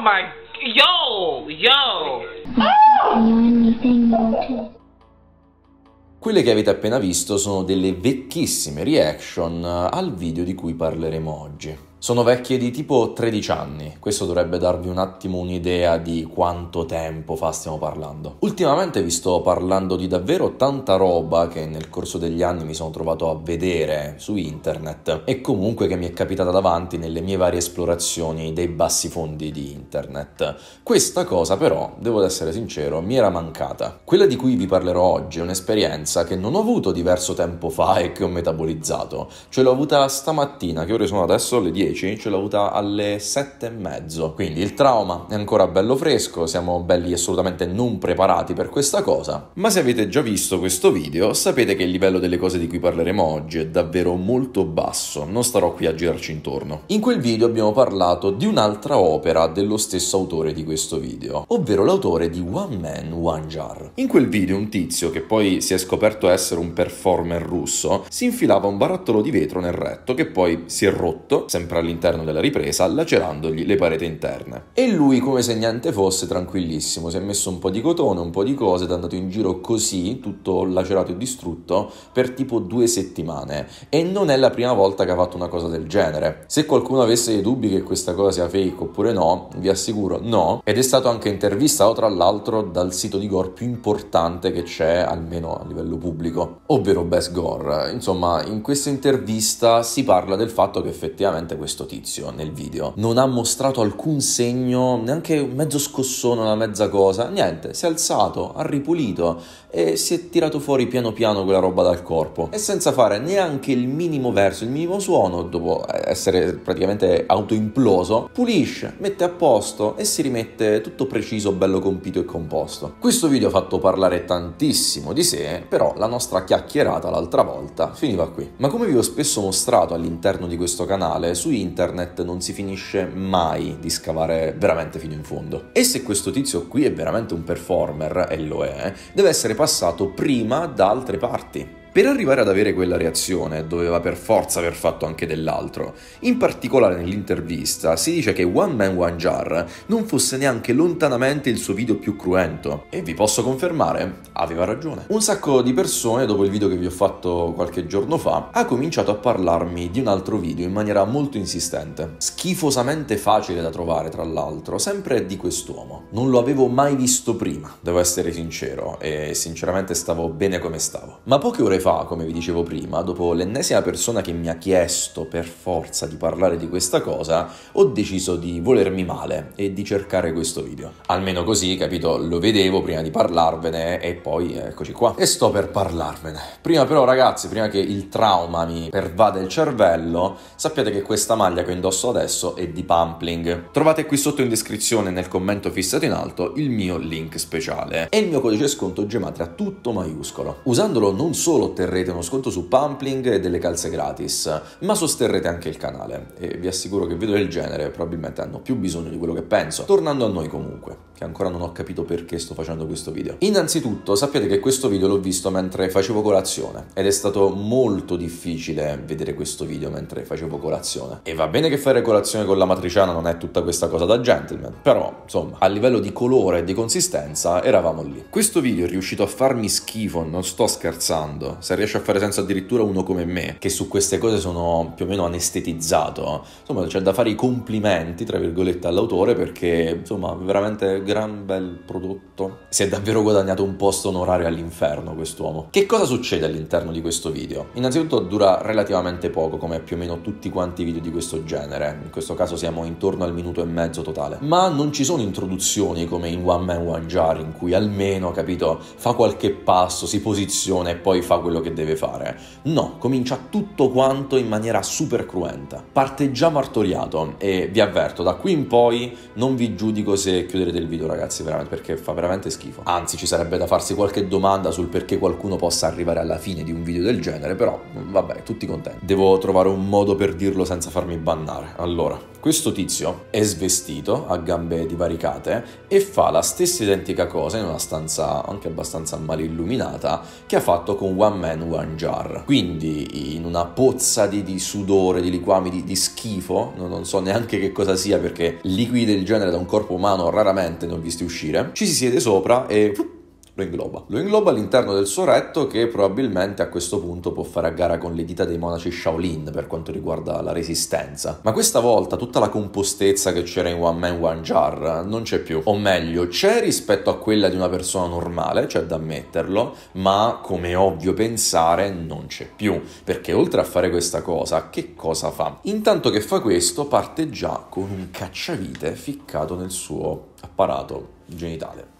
my, yo, yo. Quelle che avete appena visto sono delle vecchissime reaction al video di cui parleremo oggi. Sono vecchie di tipo 13 anni, questo dovrebbe darvi un attimo un'idea di quanto tempo fa stiamo parlando. Ultimamente vi sto parlando di davvero tanta roba che nel corso degli anni mi sono trovato a vedere su internet e comunque che mi è capitata davanti nelle mie varie esplorazioni dei bassi fondi di internet. Questa cosa però, devo essere sincero, mi era mancata. Quella di cui vi parlerò oggi è un'esperienza che non ho avuto diverso tempo fa e che ho metabolizzato, cioè l'ho avuta stamattina, che ore sono adesso le 10 10, ce l'ho avuta alle 7 e mezzo. Quindi il trauma è ancora bello fresco, siamo belli assolutamente non preparati per questa cosa. Ma se avete già visto questo video, sapete che il livello delle cose di cui parleremo oggi è davvero molto basso, non starò qui a girarci intorno. In quel video abbiamo parlato di un'altra opera dello stesso autore di questo video, ovvero l'autore di One Man, One Jar. In quel video un tizio, che poi si è scoperto essere un performer russo, si infilava un barattolo di vetro nel retto che poi si è rotto, sempre all'interno della ripresa, lacerandogli le pareti interne. E lui, come se niente fosse, tranquillissimo, si è messo un po' di cotone, un po' di cose ed è andato in giro così, tutto lacerato e distrutto, per tipo due settimane. E non è la prima volta che ha fatto una cosa del genere. Se qualcuno avesse dei dubbi che questa cosa sia fake oppure no, vi assicuro no. Ed è stato anche intervistato, tra l'altro, dal sito di gore più importante che c'è, almeno a livello pubblico, ovvero Best Gore. Insomma, in questa intervista si parla del fatto che effettivamente questo questo tizio nel video. Non ha mostrato alcun segno, neanche un mezzo scossone, una mezza cosa, niente, si è alzato, ha ripulito e si è tirato fuori piano piano quella roba dal corpo e senza fare neanche il minimo verso, il minimo suono, dopo essere praticamente autoimploso, pulisce, mette a posto e si rimette tutto preciso, bello compito e composto. Questo video ha fatto parlare tantissimo di sé, però la nostra chiacchierata l'altra volta finiva qui. Ma come vi ho spesso mostrato all'interno di questo canale, internet non si finisce mai di scavare veramente fino in fondo. E se questo tizio qui è veramente un performer, e lo è, deve essere passato prima da altre parti. Per arrivare ad avere quella reazione doveva per forza aver fatto anche dell'altro. In particolare nell'intervista si dice che One Man One Jar non fosse neanche lontanamente il suo video più cruento. E vi posso confermare, aveva ragione. Un sacco di persone, dopo il video che vi ho fatto qualche giorno fa, ha cominciato a parlarmi di un altro video in maniera molto insistente. Schifosamente facile da trovare, tra l'altro, sempre di quest'uomo. Non lo avevo mai visto prima, devo essere sincero, e sinceramente stavo bene come stavo. Ma poche ore fa, come vi dicevo prima, dopo l'ennesima persona che mi ha chiesto per forza di parlare di questa cosa, ho deciso di volermi male e di cercare questo video. Almeno così, capito, lo vedevo prima di parlarvene e poi eccoci qua. E sto per parlarvene. Prima però ragazzi, prima che il trauma mi pervada il cervello, sappiate che questa maglia che indosso adesso è di Pumpling. Trovate qui sotto in descrizione nel commento fissato in alto il mio link speciale e il mio codice sconto Gematria tutto maiuscolo. Usandolo non solo otterrete uno sconto su Pumpling e delle calze gratis, ma sosterrete anche il canale e vi assicuro che video del genere probabilmente hanno più bisogno di quello che penso. Tornando a noi comunque, che ancora non ho capito perché sto facendo questo video. Innanzitutto sappiate che questo video l'ho visto mentre facevo colazione ed è stato molto difficile vedere questo video mentre facevo colazione. E va bene che fare colazione con la matriciana non è tutta questa cosa da gentleman, però insomma a livello di colore e di consistenza eravamo lì. Questo video è riuscito a farmi schifo, non sto scherzando, se riesce a fare senso addirittura uno come me, che su queste cose sono più o meno anestetizzato, insomma c'è da fare i complimenti, tra virgolette, all'autore perché insomma veramente gran bel prodotto. Si è davvero guadagnato un posto onorario all'inferno quest'uomo. Che cosa succede all'interno di questo video? Innanzitutto dura relativamente poco, come più o meno tutti quanti i video di questo genere, in questo caso siamo intorno al minuto e mezzo totale, ma non ci sono introduzioni come in One Man One Jar in cui almeno, capito, fa qualche passo, si posiziona e poi fa quello che deve fare. No, comincia tutto quanto in maniera super cruenta. Parte già martoriato e vi avverto, da qui in poi non vi giudico se chiuderete il video ragazzi, veramente, perché fa veramente schifo. Anzi, ci sarebbe da farsi qualche domanda sul perché qualcuno possa arrivare alla fine di un video del genere, però vabbè, tutti contenti. Devo trovare un modo per dirlo senza farmi bannare. Allora, Questo tizio è svestito, a gambe divaricate, e fa la stessa identica cosa in una stanza anche abbastanza male illuminata che ha fatto con One Man One Jar. Quindi in una pozza di, di sudore, di liquami, di, di schifo, no, non so neanche che cosa sia perché liquidi del genere da un corpo umano raramente ho visti uscire, ci si siede sopra e lo ingloba. Lo ingloba all'interno del suo retto che probabilmente a questo punto può fare a gara con le dita dei monaci Shaolin per quanto riguarda la resistenza. Ma questa volta tutta la compostezza che c'era in One Man One Jar non c'è più. O meglio, c'è rispetto a quella di una persona normale, c'è da ammetterlo, ma come ovvio pensare non c'è più. Perché oltre a fare questa cosa, che cosa fa? Intanto che fa questo parte già con un cacciavite ficcato nel suo apparato genitale.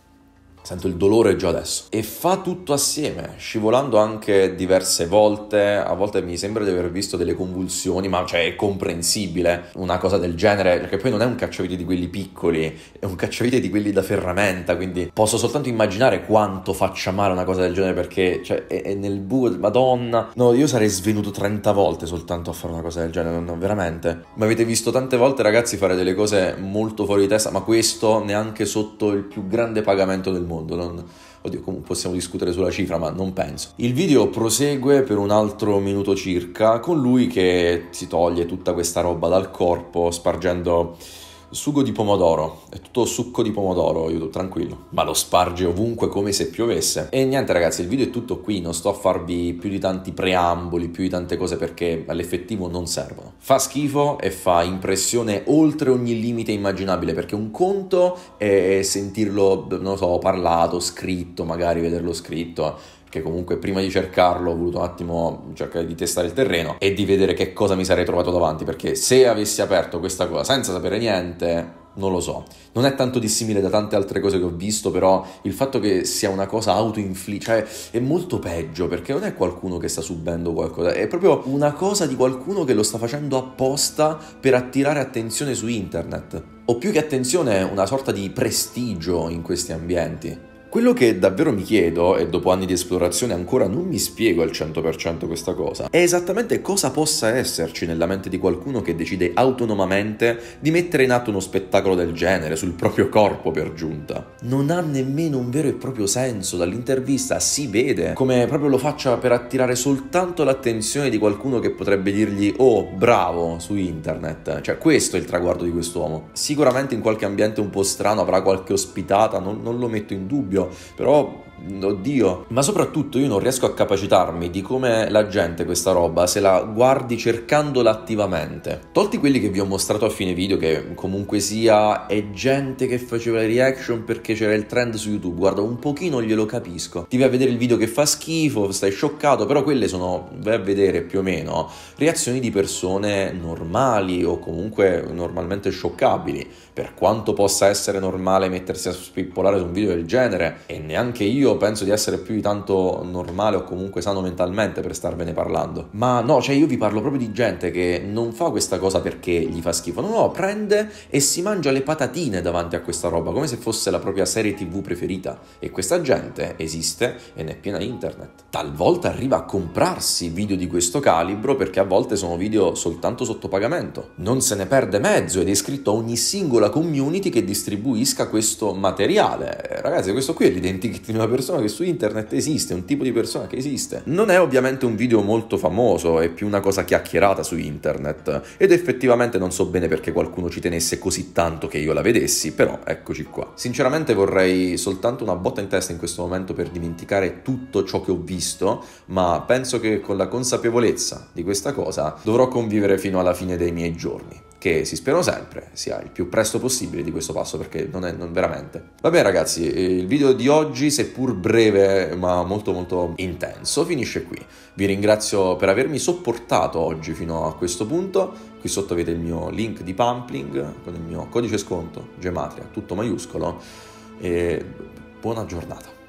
Sento il dolore già adesso. E fa tutto assieme, scivolando anche diverse volte. A volte mi sembra di aver visto delle convulsioni, ma cioè è comprensibile una cosa del genere, perché poi non è un cacciavite di quelli piccoli, è un cacciavite di quelli da ferramenta, quindi posso soltanto immaginare quanto faccia male una cosa del genere, perché cioè, è, è nel buio, madonna. No, io sarei svenuto 30 volte soltanto a fare una cosa del genere, non, veramente. Mi avete visto tante volte ragazzi fare delle cose molto fuori di testa, ma questo neanche sotto il più grande pagamento del mondo mondo. Non, oddio, comunque possiamo discutere sulla cifra, ma non penso. Il video prosegue per un altro minuto circa con lui che si toglie tutta questa roba dal corpo spargendo Sugo di pomodoro, è tutto succo di pomodoro, io tranquillo, ma lo sparge ovunque come se piovesse. E niente ragazzi, il video è tutto qui, non sto a farvi più di tanti preamboli, più di tante cose perché all'effettivo non servono. Fa schifo e fa impressione oltre ogni limite immaginabile perché un conto è sentirlo, non so, parlato, scritto, magari vederlo scritto che comunque prima di cercarlo ho voluto un attimo cercare di testare il terreno e di vedere che cosa mi sarei trovato davanti, perché se avessi aperto questa cosa senza sapere niente, non lo so. Non è tanto dissimile da tante altre cose che ho visto, però il fatto che sia una cosa autoinflitta, cioè è molto peggio, perché non è qualcuno che sta subendo qualcosa, è proprio una cosa di qualcuno che lo sta facendo apposta per attirare attenzione su internet. O più che attenzione, una sorta di prestigio in questi ambienti. Quello che davvero mi chiedo, e dopo anni di esplorazione ancora non mi spiego al 100% questa cosa, è esattamente cosa possa esserci nella mente di qualcuno che decide autonomamente di mettere in atto uno spettacolo del genere sul proprio corpo per giunta. Non ha nemmeno un vero e proprio senso, dall'intervista si vede come proprio lo faccia per attirare soltanto l'attenzione di qualcuno che potrebbe dirgli oh bravo su internet, cioè questo è il traguardo di quest'uomo. Sicuramente in qualche ambiente un po' strano avrà qualche ospitata, non, non lo metto in dubbio, però oddio. Ma soprattutto io non riesco a capacitarmi di come la gente questa roba se la guardi cercandola attivamente. Tolti quelli che vi ho mostrato a fine video, che comunque sia è gente che faceva le reaction perché c'era il trend su YouTube. Guarda, un pochino glielo capisco. Ti vai a vedere il video che fa schifo, stai scioccato, però quelle sono, vai a vedere più o meno, reazioni di persone normali o comunque normalmente scioccabili. Per quanto possa essere normale mettersi a spippolare su un video del genere, e neanche io io penso di essere più di tanto normale o comunque sano mentalmente per starvene parlando. Ma no, cioè io vi parlo proprio di gente che non fa questa cosa perché gli fa schifo, no, no, prende e si mangia le patatine davanti a questa roba, come se fosse la propria serie tv preferita. E questa gente esiste e ne è piena internet. Talvolta arriva a comprarsi video di questo calibro perché a volte sono video soltanto sotto pagamento. Non se ne perde mezzo ed è iscritto a ogni singola community che distribuisca questo materiale. Ragazzi, questo qui è l'identikit di una persona persona che su internet esiste, un tipo di persona che esiste. Non è ovviamente un video molto famoso, è più una cosa chiacchierata su internet ed effettivamente non so bene perché qualcuno ci tenesse così tanto che io la vedessi, però eccoci qua. Sinceramente vorrei soltanto una botta in testa in questo momento per dimenticare tutto ciò che ho visto, ma penso che con la consapevolezza di questa cosa dovrò convivere fino alla fine dei miei giorni che si spero sempre sia il più presto possibile di questo passo perché non è non veramente. Vabbè ragazzi, il video di oggi, seppur breve ma molto molto intenso, finisce qui. Vi ringrazio per avermi sopportato oggi fino a questo punto. Qui sotto avete il mio link di Pumpling con il mio codice sconto Gematria, tutto maiuscolo e buona giornata.